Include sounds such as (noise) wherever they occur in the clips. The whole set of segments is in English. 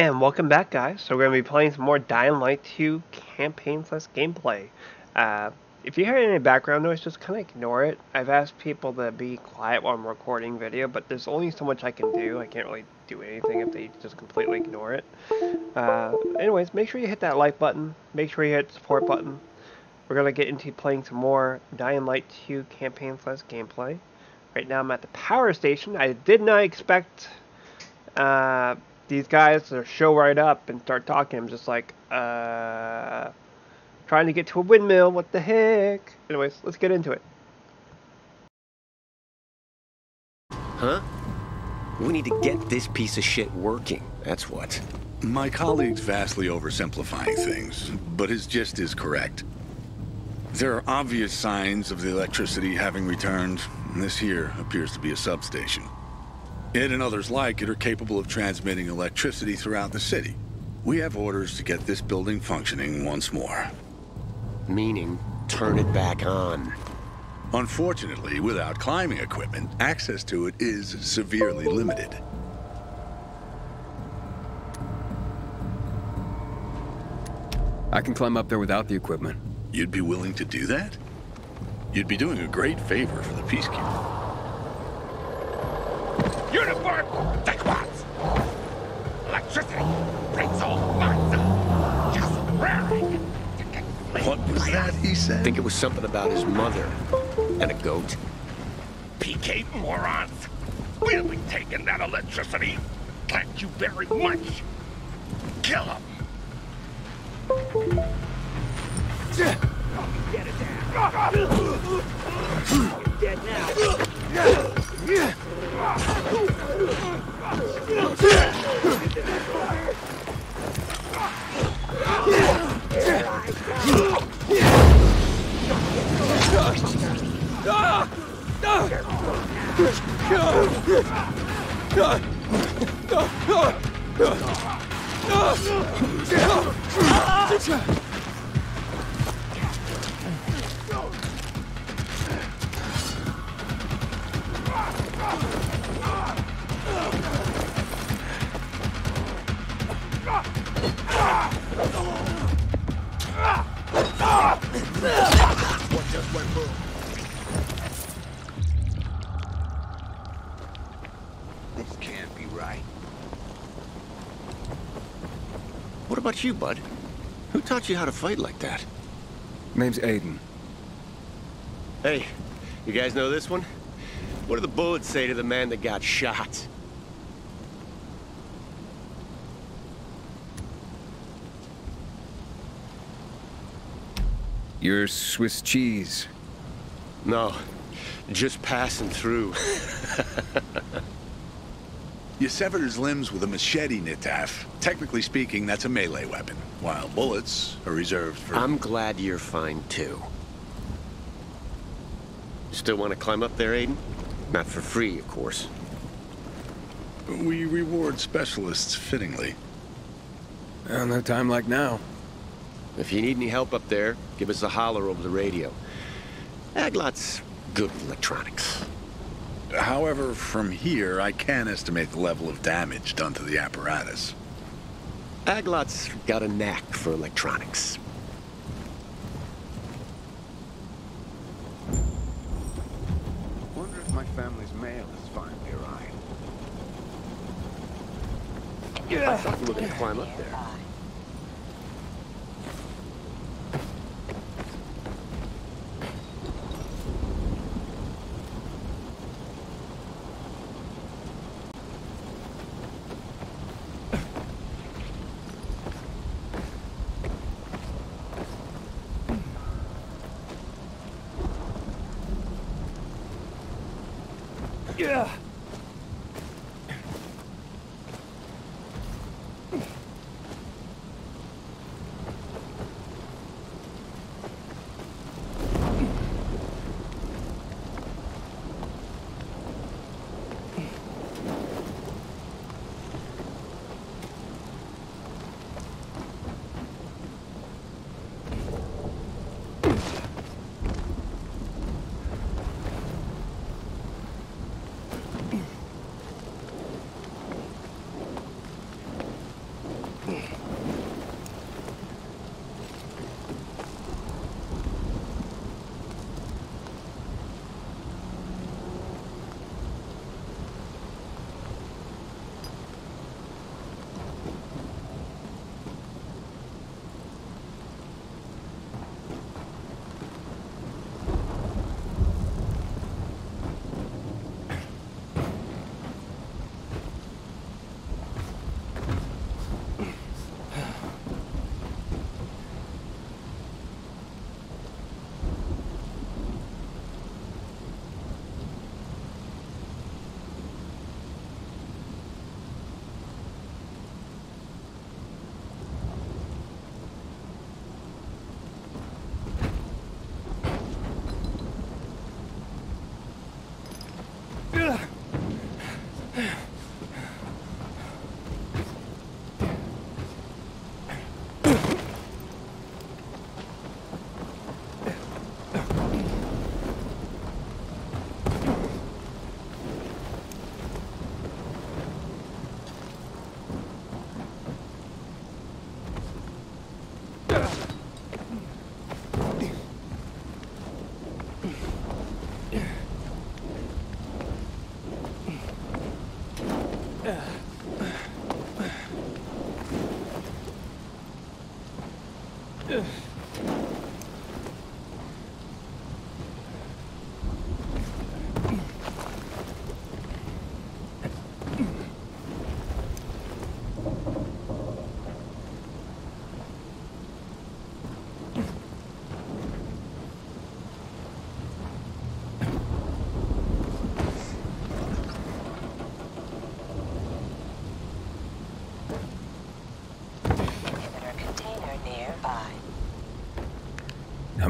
And welcome back guys. So we're going to be playing some more Dying Light 2 campaign slash gameplay. Uh, if you hear any background noise, just kind of ignore it. I've asked people to be quiet while I'm recording video, but there's only so much I can do. I can't really do anything if they just completely ignore it. Uh, anyways, make sure you hit that like button. Make sure you hit the support button. We're going to get into playing some more Dying Light 2 campaign slash gameplay. Right now I'm at the power station. I did not expect... Uh, these guys to show right up and start talking. I'm just like, uh, trying to get to a windmill. What the heck? Anyways, let's get into it. Huh? We need to get this piece of shit working. That's what. My colleague's vastly oversimplifying things, but his gist is correct. There are obvious signs of the electricity having returned. and This here appears to be a substation. It and others like it are capable of transmitting electricity throughout the city. We have orders to get this building functioning once more. Meaning, turn it back on. Unfortunately, without climbing equipment, access to it is severely limited. I can climb up there without the equipment. You'd be willing to do that? You'd be doing a great favor for the Peacekeeper. Uniform Dickwats! Electricity breaks all lines. Just raring. What was that he said? I think it was something about his mother and a goat. PK morons! We'll be taking that electricity. Thank you very much. Kill him. About you, bud? Who taught you how to fight like that? Name's Aiden. Hey, you guys know this one? What do the bullets say to the man that got shot? You're Swiss cheese. No, just passing through. (laughs) You severed his limbs with a machete, Nitaf. Technically speaking, that's a melee weapon, while bullets are reserved for... I'm glad you're fine, too. You Still want to climb up there, Aiden? Not for free, of course. We reward specialists fittingly. Well, no time like now. If you need any help up there, give us a holler over the radio. Aglot's good with electronics. However, from here, I can estimate the level of damage done to the apparatus. Aglot's got a knack for electronics. Wonder if my family's mail has finally arrived. I thought you were gonna climb up there.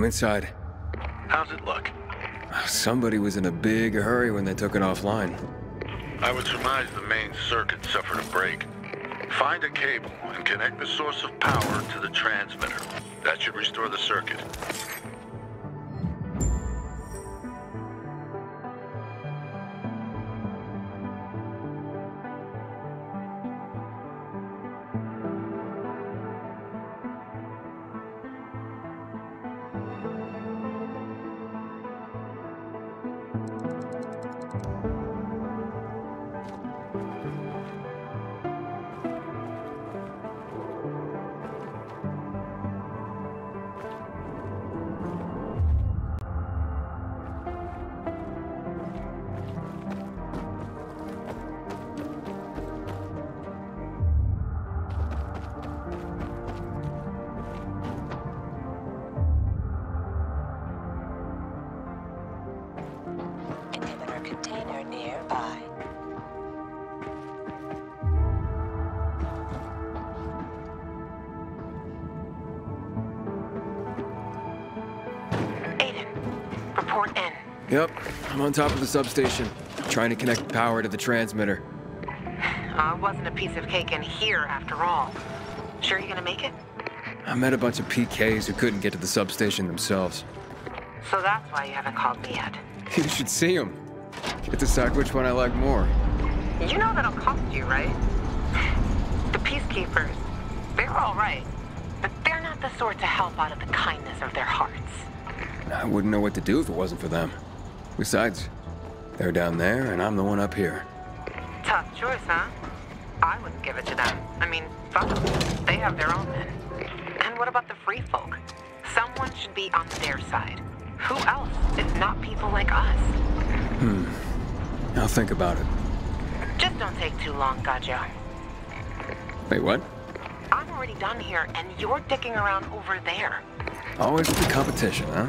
I'm inside. How's it look? Somebody was in a big hurry when they took it offline. I would surmise the main circuit suffered a break. Find a cable and connect the source of power to the transmitter. That should restore the circuit. Yep, I'm on top of the substation, trying to connect power to the transmitter. (sighs) Uh, it wasn't a piece of cake in here after all. Sure you're gonna make it? I met a bunch of PKs who couldn't get to the substation themselves. So that's why you haven't called me yet. (laughs) You should see them. Get to decide which one I like more. You know that'll cost you, right? (sighs) The peacekeepers, they're all right, but they're not the sort to help out of the kindness of their hearts. I wouldn't know what to do if it wasn't for them. Besides, they're down there and I'm the one up here. Tough choice, huh? I wouldn't give it to them. I mean, fuck 'em. They have their own men. And what about the free folk? Someone should be on their side. Who else if not people like us? Hmm. I'll think about it. Just don't take too long, Gajo. Wait, what? I'm already done here, and you're dicking around over there. Always with the competition, huh?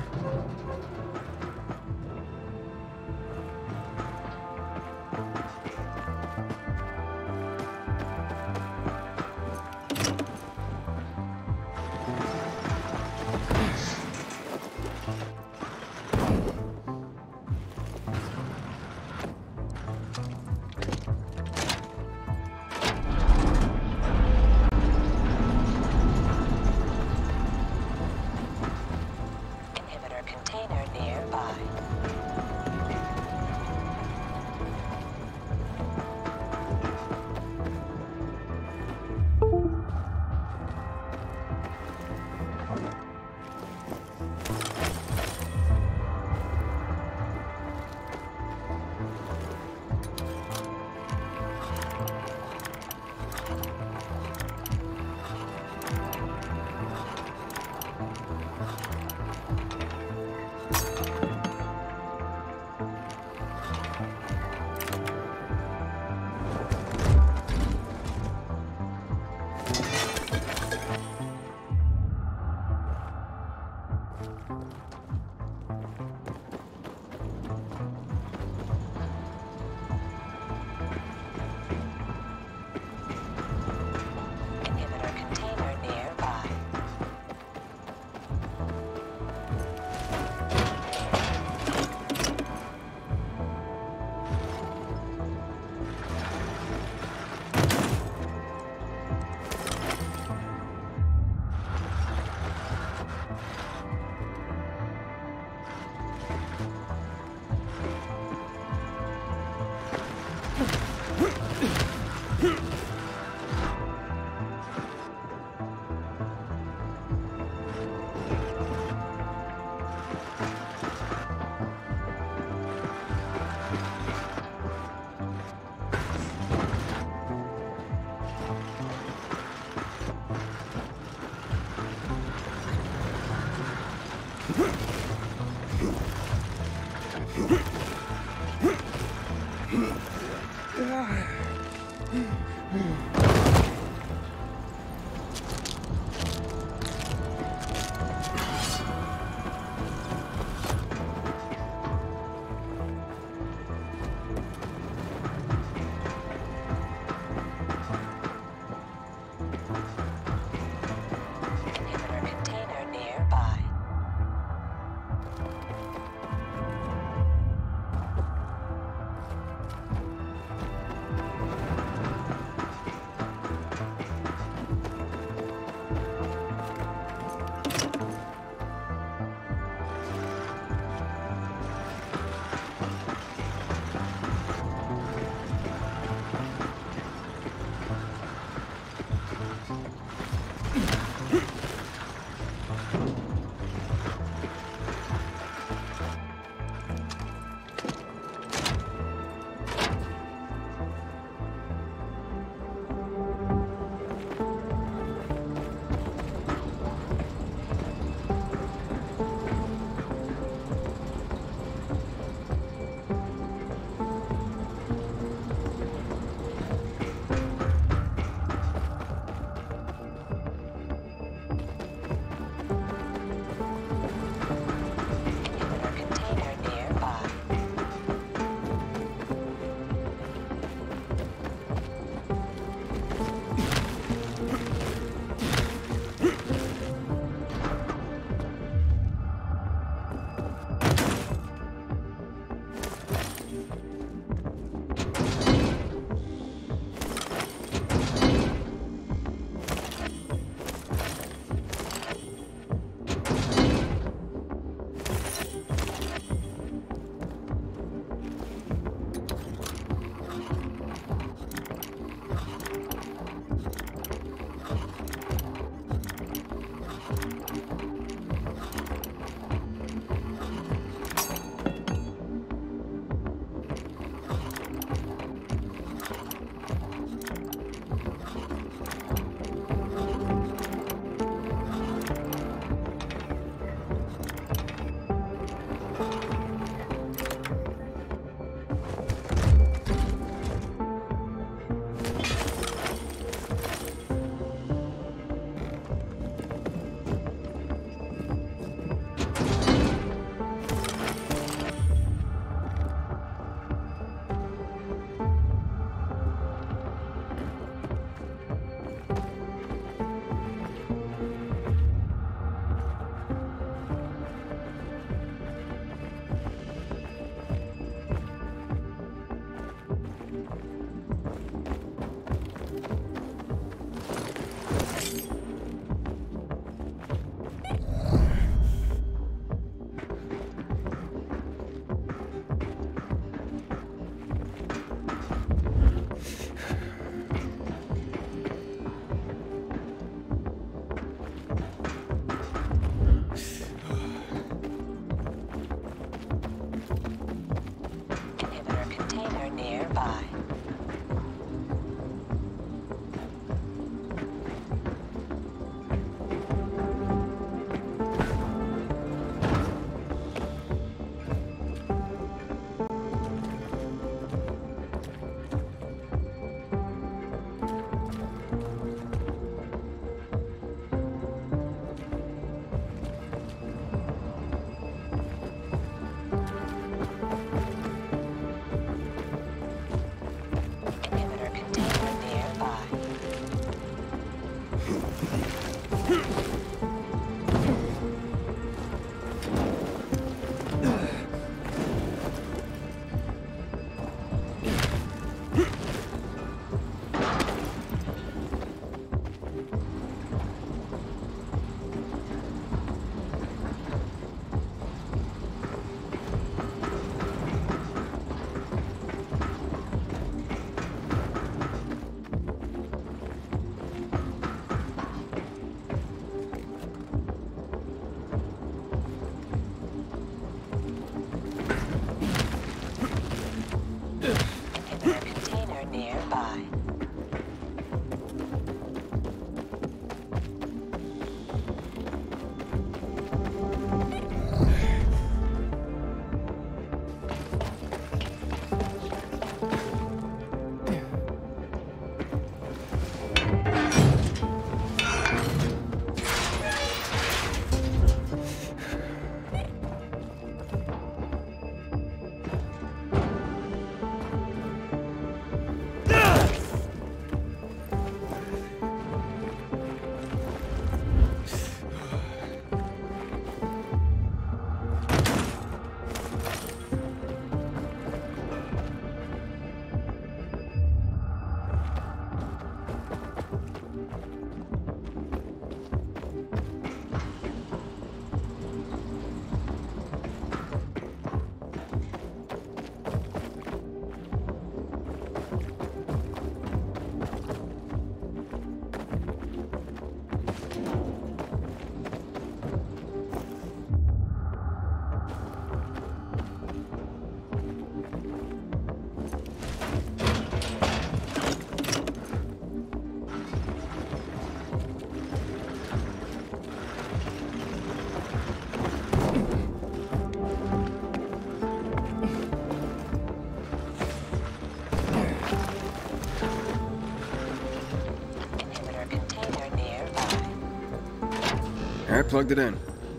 Plugged it in.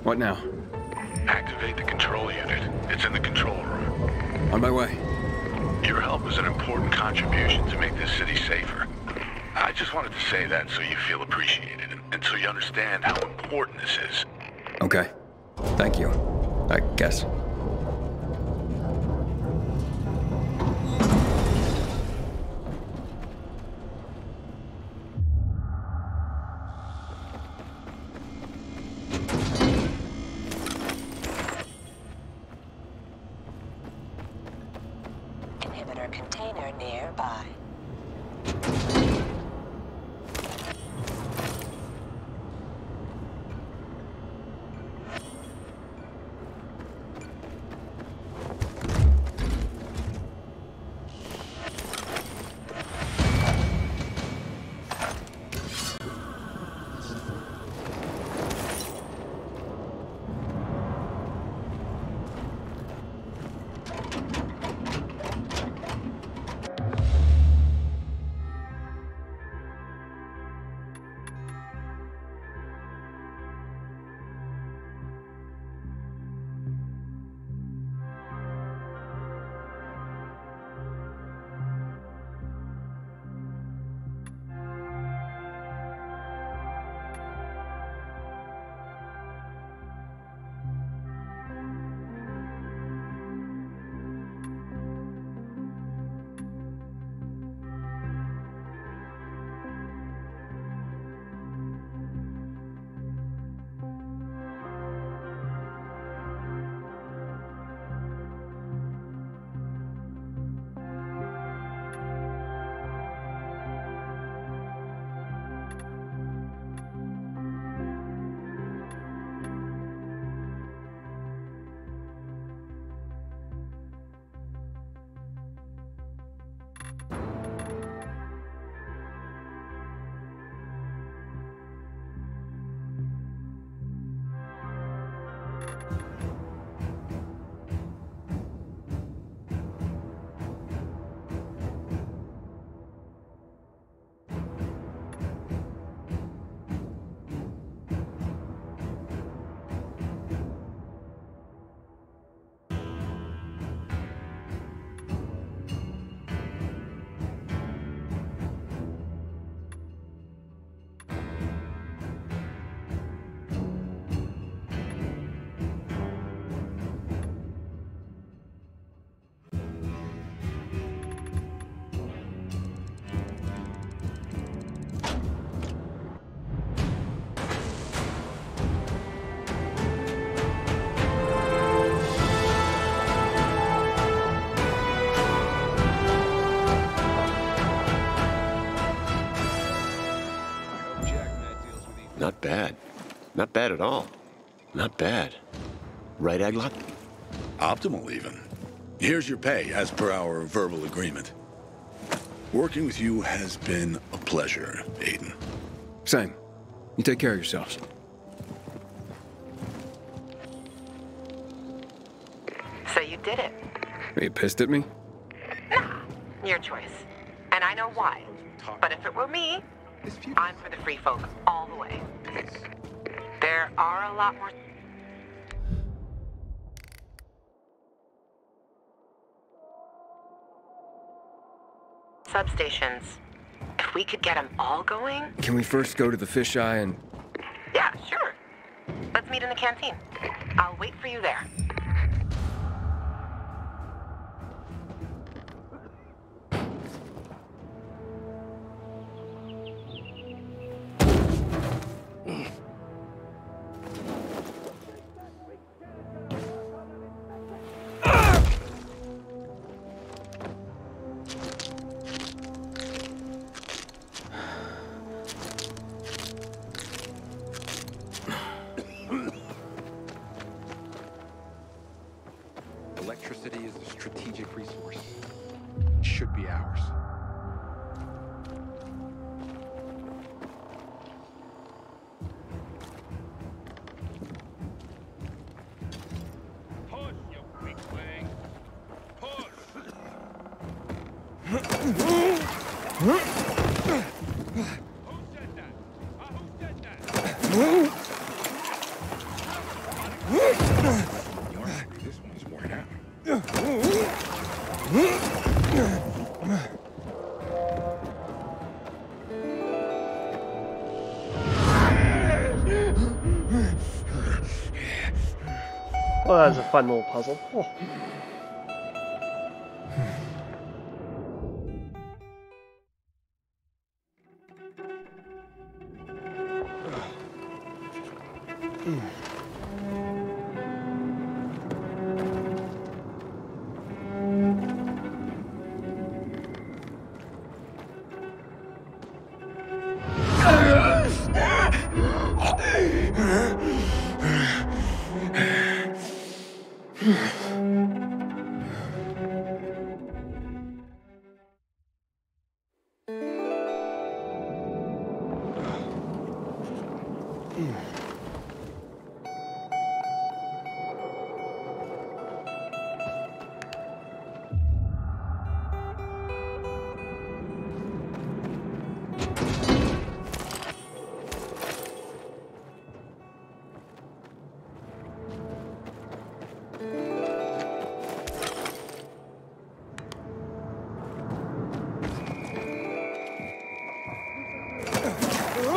What now? Activate the control unit. It's in the control room. On my way. Your help is an important contribution to make this city safer. I just wanted to say that so you feel appreciated and, and so you understand how important this is. Okay. Nearby. Bad. Not bad at all. Not bad. Right, Aglot? Optimal, even. Here's your pay, as per our verbal agreement. Working with you has been a pleasure, Aiden. Same. You take care of yourselves. So you did it. Are you pissed at me? Nah, your choice. And I know why. But if it were me, I'm for the free folk all the way. There are a lot more. Substations. If we could get them all going, Can we first go to the fisheye and... yeah, sure. Let's meet in the canteen. I'll wait for you there. That was a fun little puzzle. Oh. Hmm.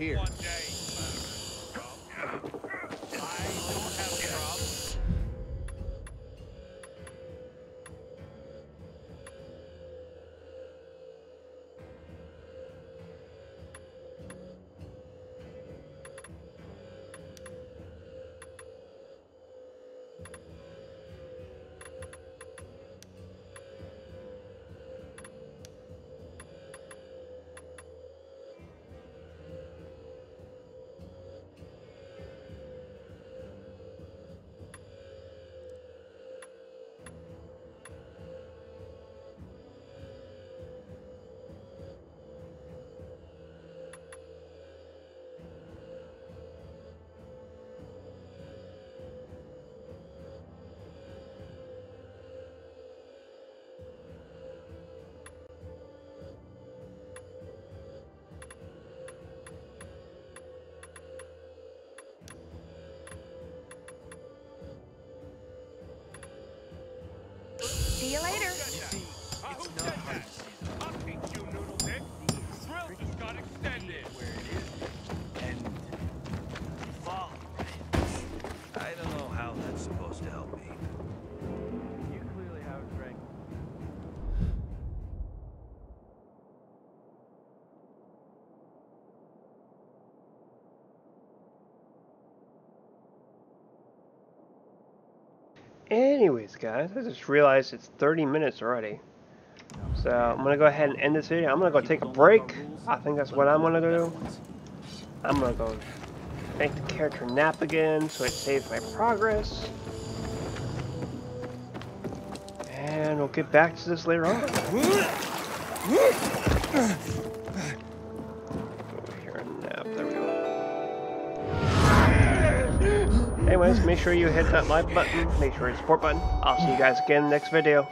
Here. Anyways, guys, I just realized it's 30 minutes already. So I'm gonna go ahead and end this video. I'm gonna go take a break. I think that's what I'm gonna do. I'm gonna go make the character nap again so it saves my progress. And we'll get back to this later on. Anyways, make sure you hit that like button, make sure you support button. I'll see you guys again in the next video.